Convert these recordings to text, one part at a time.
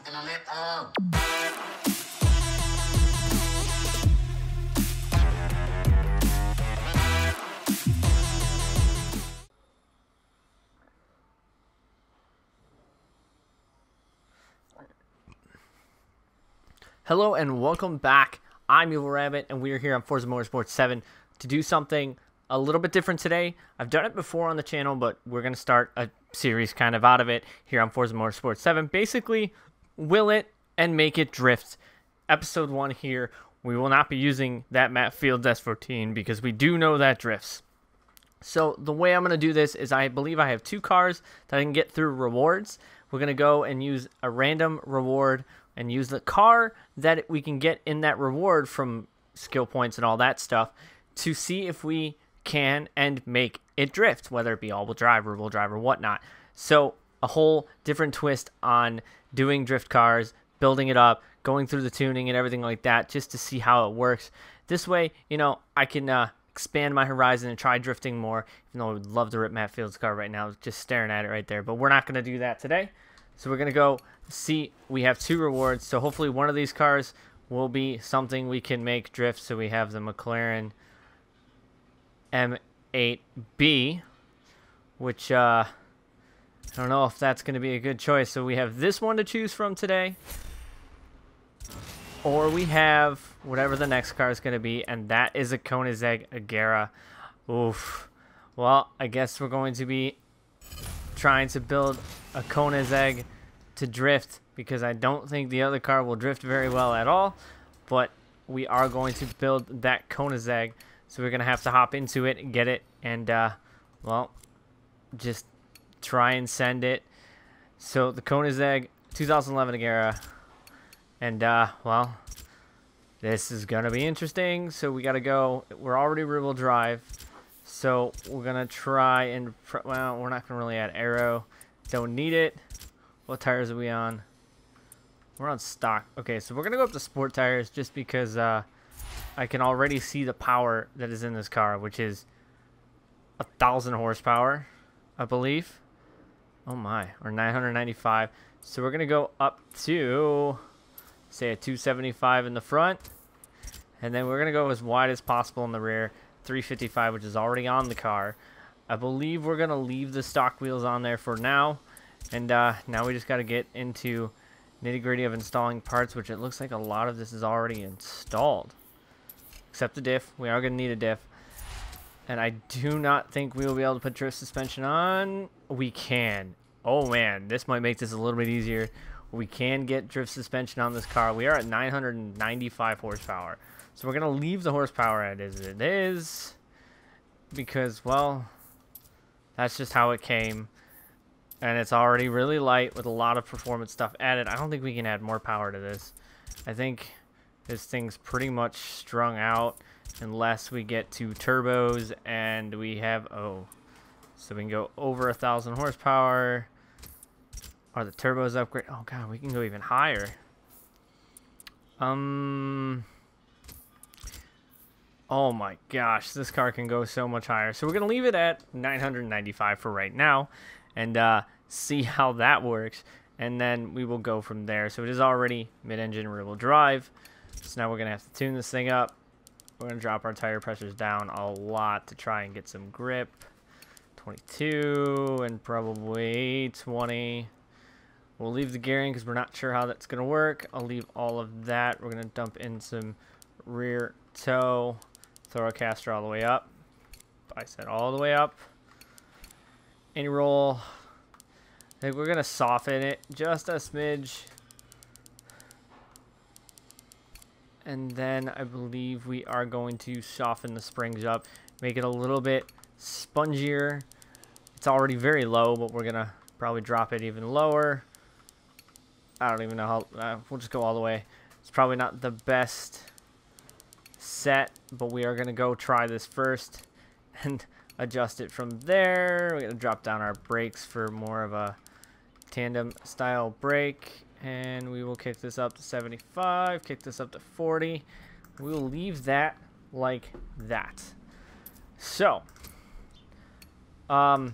gonna let up. Hello and welcome back. I'm Evil Rabbit, and we are here on Forza Motorsport 7 to do something a little bit different today. I've done it before on the channel, but we're going to start a series kind of out of it here on Forza Motorsport 7. Basically, will it and make it drift. Episode 1 here, we will not be using that Matt Fields S14 because we do know that drifts. So the way I'm going to do this is I believe I have two cars that I can get through rewards. We're going to go and use a random reward and use the car that we can get in that reward from skill points and all that stuff to see if we can and make it drift, whether it be all-wheel drive, rear-wheel drive, or whatnot. So a whole different twist on doing drift cars, building it up, going through the tuning and everything like that, just to see how it works. This way, you know, I can uh, expand my horizon and try drifting more. Even though I would love to rip Matt Fields' car right now, just staring at it right there. But we're not going to do that today. So we're going to go see. We have two rewards. So hopefully one of these cars will be something we can make drift. So we have the McLaren M8B, which uh, I don't know if that's going to be a good choice. So we have this one to choose from today. Or we have whatever the next car is going to be, and that is a Koenigsegg Agera. Oof. Well, I guess we're going to be trying to build a Koenigsegg to drift because I don't think the other car will drift very well at all. But we are going to build that Koenigsegg, so we're going to have to hop into it and get it, and, uh, well, just try and send it. So the Koenigsegg 2011 Agera and, uh, well, this is going to be interesting. So we got to go. We're already rear-wheel drive. So we're going to try and, well, we're not going to really add aero. Don't need it. What tires are we on? We're on stock. Okay, so we're going to go up to sport tires just because uh, I can already see the power that is in this car, which is a 1,000 horsepower, I believe. Oh my, or 995. So we're going to go up to say a 275 in the front. And then we're gonna go as wide as possible in the rear 355 which is already on the car. I believe we're gonna leave the stock wheels on there for now. And uh, now we just got to get into nitty-gritty of installing parts which it looks like a lot of this is already installed. Except the diff. We are gonna need a diff. And I do not think we will be able to put drift suspension on we can oh man this might make this a little bit easier we can get drift suspension on this car. We are at 995 horsepower. So we're going to leave the horsepower at as it is. Because, well, that's just how it came. And it's already really light with a lot of performance stuff added. I don't think we can add more power to this. I think this thing's pretty much strung out. Unless we get to turbos and we have, oh. So we can go over a thousand horsepower. Are the turbos upgrade? Oh god, we can go even higher. Um. Oh my gosh, this car can go so much higher. So we're gonna leave it at 995 for right now, and uh, see how that works, and then we will go from there. So it is already mid-engine rear-wheel drive. So now we're gonna have to tune this thing up. We're gonna drop our tire pressures down a lot to try and get some grip. 22 and probably 20. We'll leave the gearing because we're not sure how that's going to work. I'll leave all of that. We're going to dump in some rear toe. Throw a caster all the way up. I said all the way up. Any roll. I think we're going to soften it just a smidge. And then I believe we are going to soften the springs up. Make it a little bit spongier. It's already very low, but we're going to probably drop it even lower. I don't even know how, uh, we'll just go all the way. It's probably not the best set, but we are going to go try this first and adjust it from there. We're going to drop down our brakes for more of a tandem style brake. And we will kick this up to 75, kick this up to 40. We will leave that like that. So, um,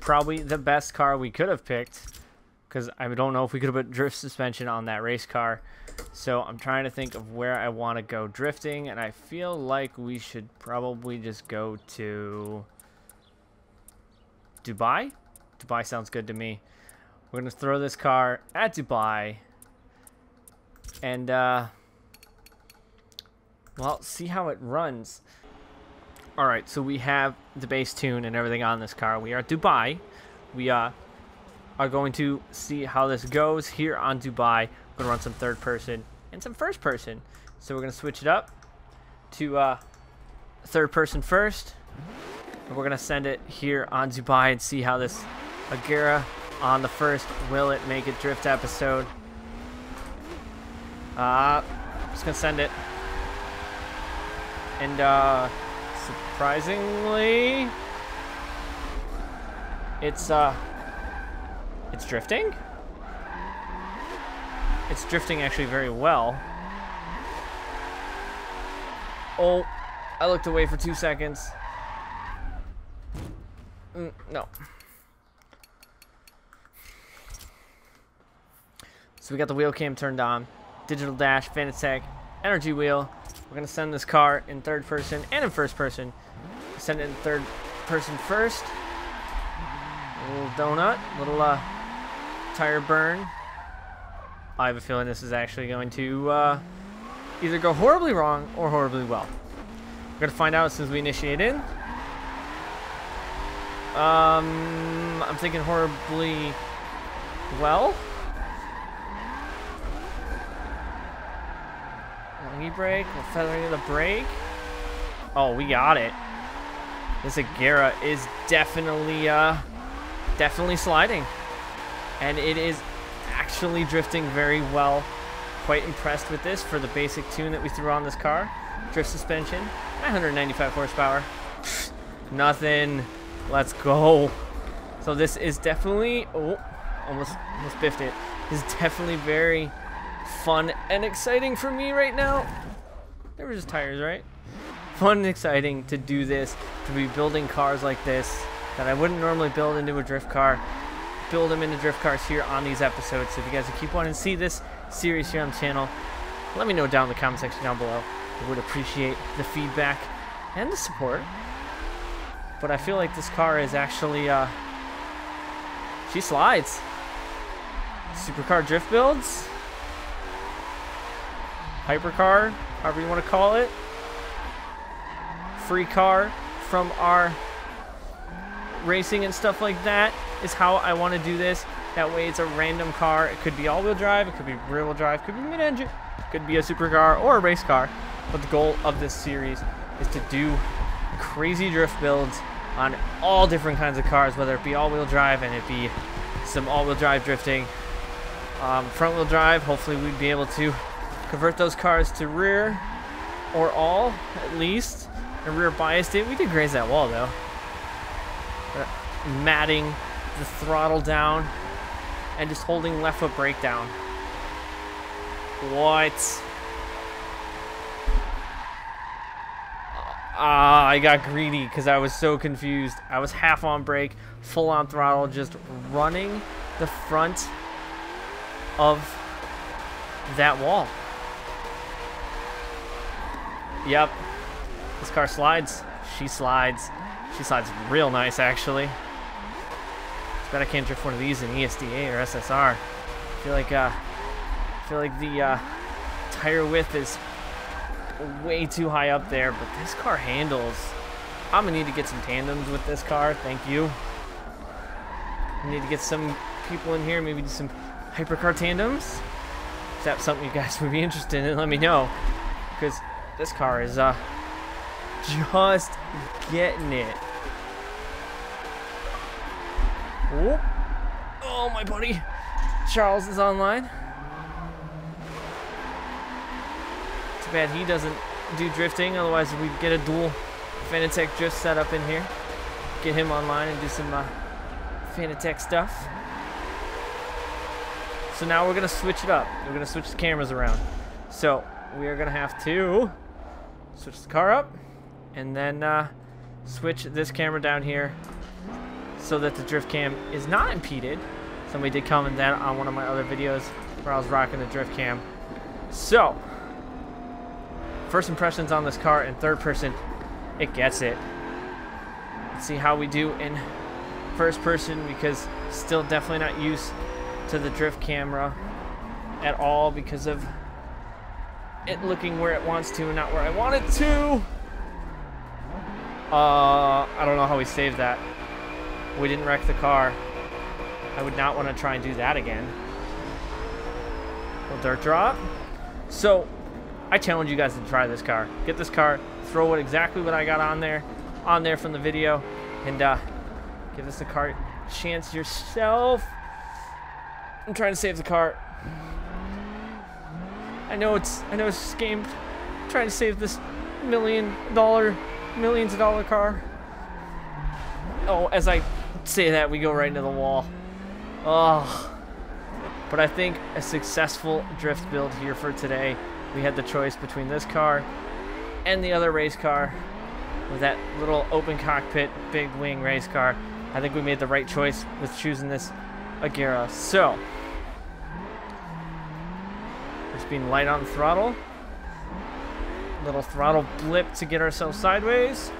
probably the best car we could have picked because I don't know if we could have put drift suspension on that race car. So I'm trying to think of where I want to go drifting, and I feel like we should probably just go to Dubai. Dubai sounds good to me. We're going to throw this car at Dubai and, uh, well, see how it runs. All right, so we have the base tune and everything on this car. We are at Dubai. We uh, are going to see how this goes here on Dubai. We're going to run some third person and some first person. So we're going to switch it up to uh, third person first. And we're going to send it here on Dubai and see how this Agera on the first Will It Make It Drift episode. Uh, just going to send it. And, uh, surprisingly, it's, uh, it's drifting? It's drifting actually very well. Oh, I looked away for two seconds. Mm, no. So we got the wheel cam turned on, digital dash, Fanatec, NRG wheel, we're going to send this car in third person and in first person. Send it in third person first. A little donut, little uh, tire burn. I have a feeling this is actually going to uh, either go horribly wrong or horribly well. We're going to find out since we initiate in. Um, I'm thinking horribly well. Brake. We're feathering the brake. Oh, we got it. This Agera is definitely, uh, definitely sliding. And it is actually drifting very well. Quite impressed with this for the basic tune that we threw on this car. Drift suspension, 995 horsepower. Nothing. Let's go. So this is definitely, oh, almost, almost biffed it. This is definitely very fun and exciting for me right now. They were just tires, right? Fun and exciting to do this, to be building cars like this that I wouldn't normally build into a drift car. Build them into drift cars here on these episodes. So if you guys keep wanting to see this series here on the channel, let me know down in the comment section down below. I would appreciate the feedback and the support. But I feel like this car is actually, uh, she slides. Supercar drift builds hypercar, however you want to call it. Free car from our racing and stuff like that is how I want to do this. That way it's a random car. It could be all-wheel drive, it could be rear-wheel drive, could be mid-engine, could be a supercar or a race car. But the goal of this series is to do crazy drift builds on all different kinds of cars, whether it be all-wheel drive and it be some all-wheel drive drifting. Um, front-wheel drive, hopefully we'd be able to Convert those cars to rear, or all, at least. And rear biased it. We did graze that wall, though. Uh, matting the throttle down and just holding left foot brake down. What? Ah, I got greedy because I was so confused. I was half on brake, full on throttle, just running the front of that wall. Yep. This car slides. She slides. She slides real nice, actually. Too bad I can't drift one of these in ESDA or SSR. I feel like, uh, I feel like the, uh, tire width is way too high up there, but this car handles. I'm gonna need to get some tandems with this car, thank you. I need to get some people in here, maybe do some hypercar tandems. If that's something you guys would be interested in, let me know. Because this car is uh just getting it. Oh, oh my buddy. Charles is online. Too bad he doesn't do drifting, otherwise we'd get a dual Fanatec drift setup in here. Get him online and do some uh, Fanatec stuff. So now we're gonna switch it up. We're gonna switch the cameras around. So we are gonna have to switch the car up, and then uh, switch this camera down here so that the drift cam is not impeded, Somebody did comment that on one of my other videos where I was rocking the drift cam. So, first impressions on this car in third person, it gets it. Let's see how we do in first person because still definitely not used to the drift camera at all because of it looking where it wants to not where I want it to. Uh, I don't know how we saved that. We didn't wreck the car. I would not want to try and do that again. Little dirt drop. So, I challenge you guys to try this car. Get this car, throw it exactly what I got on there, on there from the video, and uh, give this a car chance yourself. I'm trying to save the car. I know it's I know it's game trying to save this million dollar millions of dollar car. Oh, as I say that, we go right into the wall. Oh. But I think a successful drift build here for today. We had the choice between this car and the other race car with that little open cockpit, big wing race car. I think we made the right choice with choosing this Agera. So, being light on throttle. Little throttle blip to get ourselves sideways.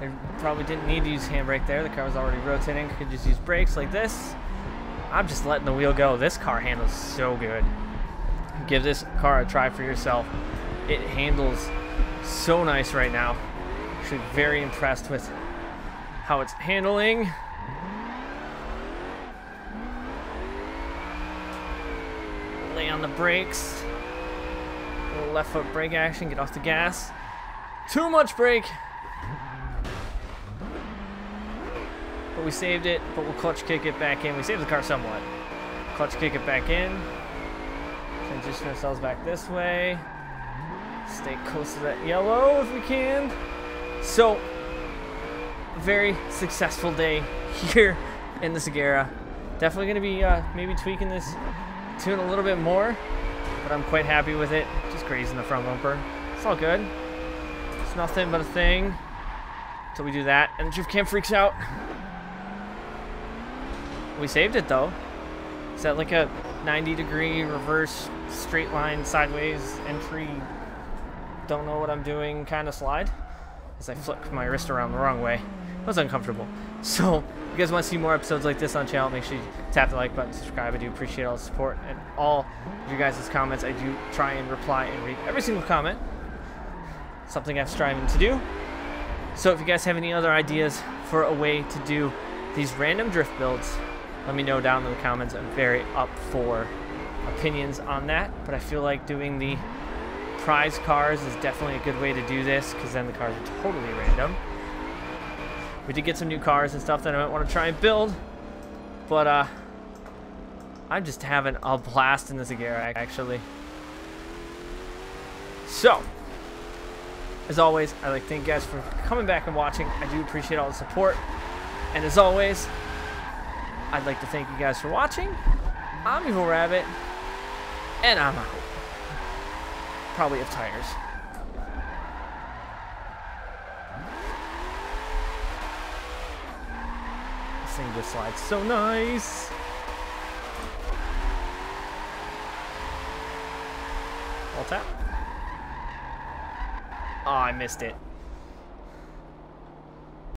I probably didn't need to use handbrake there. The car was already rotating. Could just use brakes like this. I'm just letting the wheel go. This car handles so good. Give this car a try for yourself. It handles so nice right now. Actually very impressed with how it's handling. On the brakes. A little left foot brake action, get off the gas. Too much brake. But we saved it, but we'll clutch kick it back in. We saved the car somewhat. Clutch kick it back in. Transition ourselves back this way. Stay close to that yellow if we can. So, very successful day here in the Agera. Definitely going to be uh, maybe tweaking this tune a little bit more, but I'm quite happy with it. Just grazing the front bumper. It's all good. It's nothing but a thing until we do that, and the drift cam freaks out. We saved it though. Is that like a 90 degree reverse straight line sideways entry don't know what I'm doing kind of slide as I flip my wrist around the wrong way. It was uncomfortable. So, if you guys want to see more episodes like this on channel, make sure you tap the like button, subscribe. I do appreciate all the support and all of you guys' comments. I do try and reply and read every single comment. Something I've striving to do. So if you guys have any other ideas for a way to do these random drift builds, let me know down in the comments. I'm very up for opinions on that, but I feel like doing the prize cars is definitely a good way to do this because then the cars are totally random. We did get some new cars and stuff that I might want to try and build, but uh, I'm just having a blast in this Agera actually. So, as always, I'd like to thank you guys for coming back and watching. I do appreciate all the support. And as always, I'd like to thank you guys for watching. I'm Evil Rabbit, and I'm out. Probably of tires. Thing just slides so nice. All tap. Oh, I missed it.